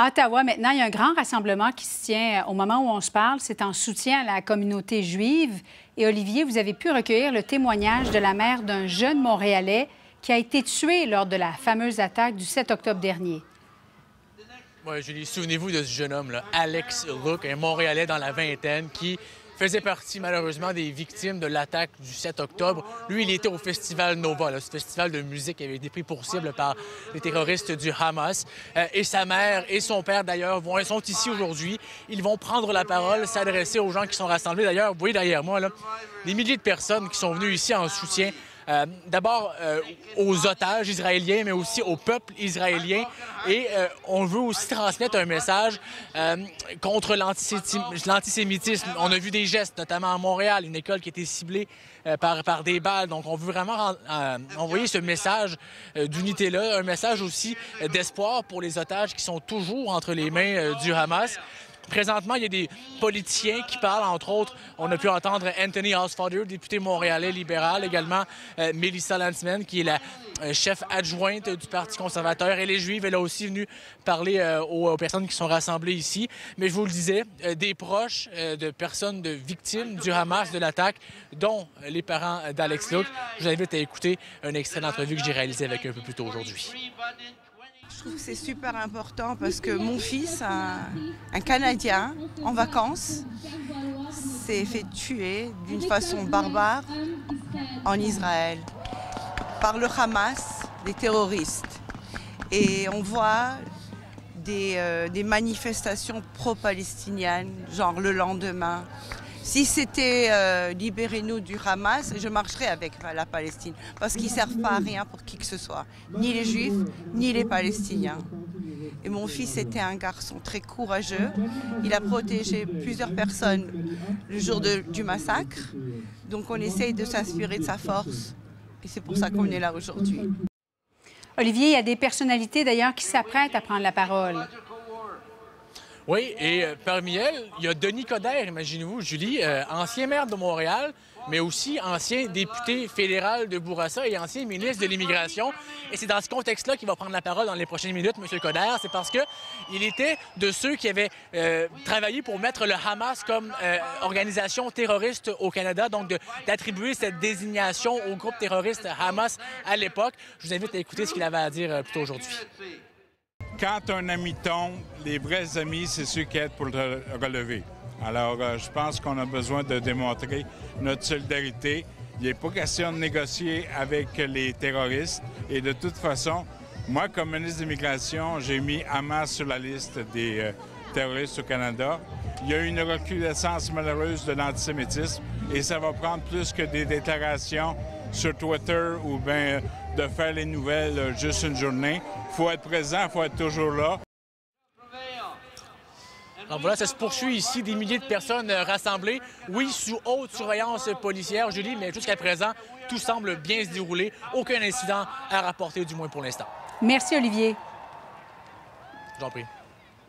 À Ottawa, maintenant, il y a un grand rassemblement qui se tient au moment où on se parle. C'est en soutien à la communauté juive. Et Olivier, vous avez pu recueillir le témoignage de la mère d'un jeune Montréalais qui a été tué lors de la fameuse attaque du 7 octobre dernier. Oui, Julie, souvenez-vous de ce jeune homme, là, Alex Look, un Montréalais dans la vingtaine qui faisait partie malheureusement des victimes de l'attaque du 7 octobre. Lui, il était au festival Nova, ce festival de musique qui avait été pris pour cible par les terroristes du Hamas. Euh, et sa mère et son père, d'ailleurs, sont ici aujourd'hui. Ils vont prendre la parole, s'adresser aux gens qui sont rassemblés. D'ailleurs, vous voyez derrière moi, là, des milliers de personnes qui sont venues ici en soutien euh, d'abord euh, aux otages israéliens, mais aussi au peuple israélien. Et euh, on veut aussi transmettre un message contre l'antisémitisme. On a vu des gestes, notamment à Montréal, une école qui a été ciblée par, par des balles. Donc, on veut vraiment envoyer ce message d'unité-là, un message aussi d'espoir pour les otages qui sont toujours entre les mains du Hamas. Présentement, il y a des politiciens qui parlent, entre autres, on a pu entendre Anthony Housefather, député montréalais libéral, également euh, Melissa Landsman, qui est la euh, chef adjointe du Parti conservateur. Elle est juive, elle a aussi venu parler euh, aux, personnes qui sont rassemblées ici. Mais je vous le disais, des proches de personnes, de victimes du Hamas, de l'attaque, dont les parents d'Alex Luke. Je vous invite à écouter un extrait d'entrevue que j'ai réalisé avec eux un peu plus tôt aujourd'hui. Je trouve que c'est super important parce que mon fils, un, Canadien, en vacances, s'est fait tuer d'une façon barbare en Israël par le Hamas, des terroristes. Et on voit des, euh, des manifestations pro-palestiniennes, genre le lendemain, si c'était euh, libérez-nous du Hamas, je marcherais avec la Palestine. Parce qu'ils ne servent pas à rien pour qui que ce soit. Ni les Juifs, ni les Palestiniens. Et mon fils était un garçon très courageux. Il a protégé plusieurs personnes le jour du massacre. Donc on essaye de s'inspirer de sa force. Et c'est pour ça qu'on est là aujourd'hui. Olivier, il y a des personnalités d'ailleurs qui s'apprêtent à prendre la parole. Oui, et euh, parmi elles, il y a Denis Coderre, imaginez-vous, Julie, euh, ancien maire de Montréal, mais aussi ancien député fédéral de Bourassa et ancien ministre de l'Immigration. Et c'est dans ce contexte-là qu'il va prendre la parole dans les prochaines minutes, M. Coderre. C'est parce qu'il était de ceux qui avaient euh, travaillé pour mettre le Hamas comme organisation terroriste au Canada, donc d'attribuer cette désignation au groupe terroriste Hamas à l'époque. Je vous invite à écouter ce qu'il avait à dire plus tôt aujourd'hui. Quand un ami tombe, les vrais amis, c'est ceux qui aident pour le relever. Alors, euh, je pense qu'on a besoin de démontrer notre solidarité. Il n'est pas question de négocier avec les terroristes. Et de toute façon, moi, comme ministre de l'Immigration, j'ai mis Hamas sur la liste des euh, terroristes au Canada. Il y a eu une recrudescence malheureuse de l'antisémitisme et ça va prendre plus que des déclarations sur Twitter ou bien de faire les nouvelles euh, juste une journée. Il faut être présent, il faut être toujours là. Alors voilà, ça se poursuit ici, des milliers de personnes euh, rassemblées, oui, sous haute surveillance policière, Julie, mais jusqu'à présent, tout semble bien se dérouler. Aucun incident à rapporter, du moins pour l'instant. Merci, Olivier. J'en prie.